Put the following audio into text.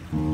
Mm.